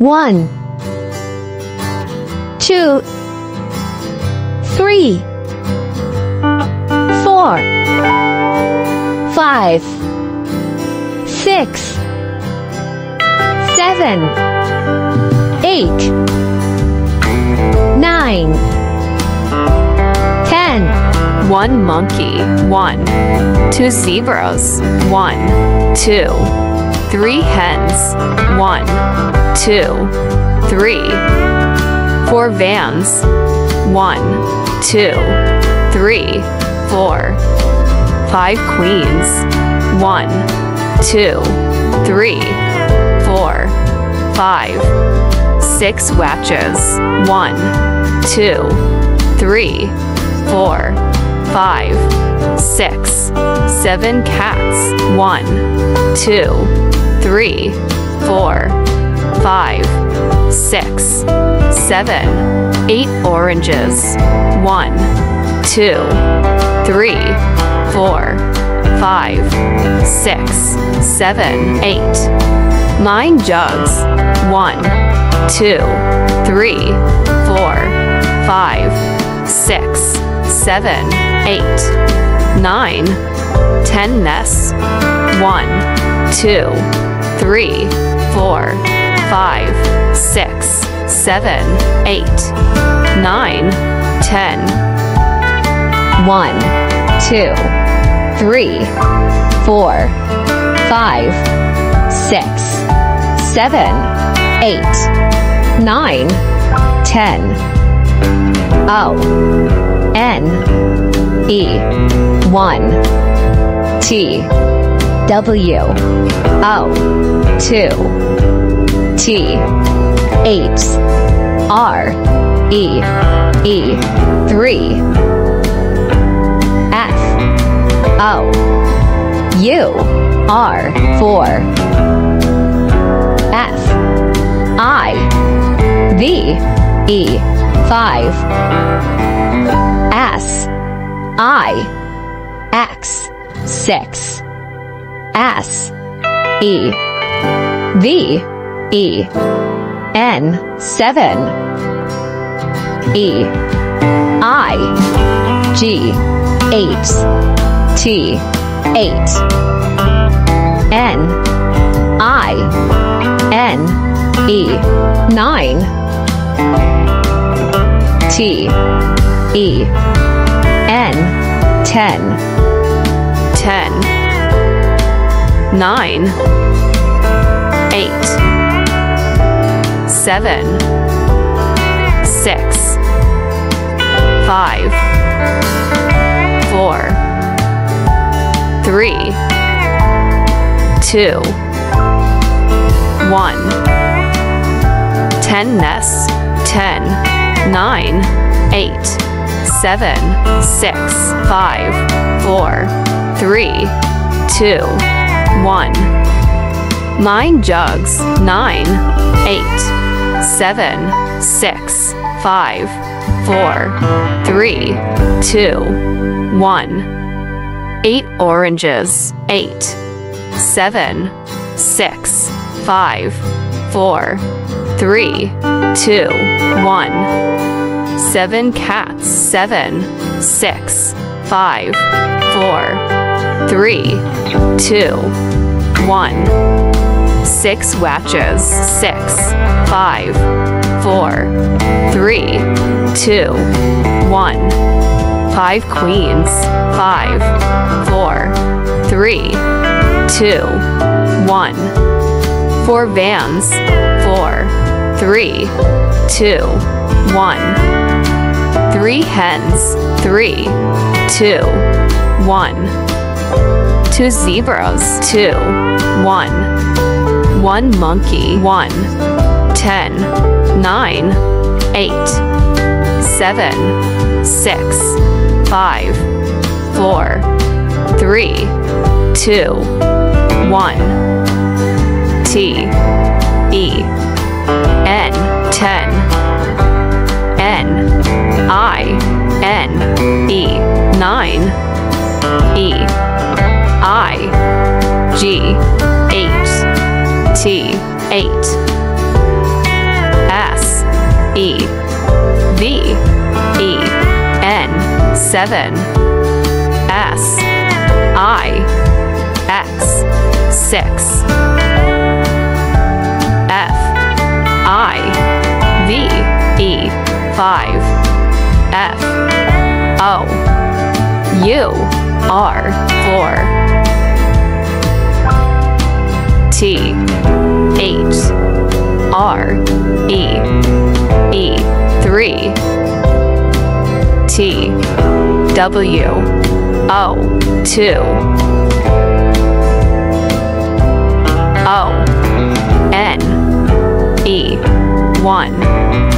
One, two, three, four, five, six, seven, eight, nine, ten, One monkey, one. Two zebras, one. Two. Three hens, one. Two. Three. Four vans, one. Two. Three. Four. Five queens, one. Two. Three. Four. Five. Six watches, one. Two. Three. Four five, six, seven cats, one, two, three, four, five, six, seven, eight oranges, one, two, three, four, five, six, seven, eight, nine jugs, one, two, three, four, five, six, seven, eight, nine, ten nests. One, two, three, four, five, six, seven, eight, nine, ten. one, two, three, four, five, six, seven, eight, nine, ten. O N E one T W O two T eight R E E three F O U R four F I V E five S I X six S E V E N seven E I G eight T eight N I N E nine T E N ten. Ten, nine, eight, seven, six, five, four, three, two, one. Ten nests, ten, nine, eight, seven, six, five, four, three, two, one. Nine jugs, nine, eight, seven, six, five, four, three, two, one. Eight oranges, eight, seven, six, five, four, three, two, one. Seven cats, seven, six, five, four, three, two, one. Six watches, six, five, four, three, two, one. Five queens, five, four, three, two, one. Four vans, four, three, two, one. Three hens, three, two, one. Two zebras, two, one. One monkey, one. Ten, nine, eight, seven, six, five, four, three, two, one. T, E, N, ten. N, I, N, E, nine. E, Eight. Eight. E V E N 7 S I X 6 F I V E 5 F O. U R 4 T R E E 3 T W O 2 O N E 1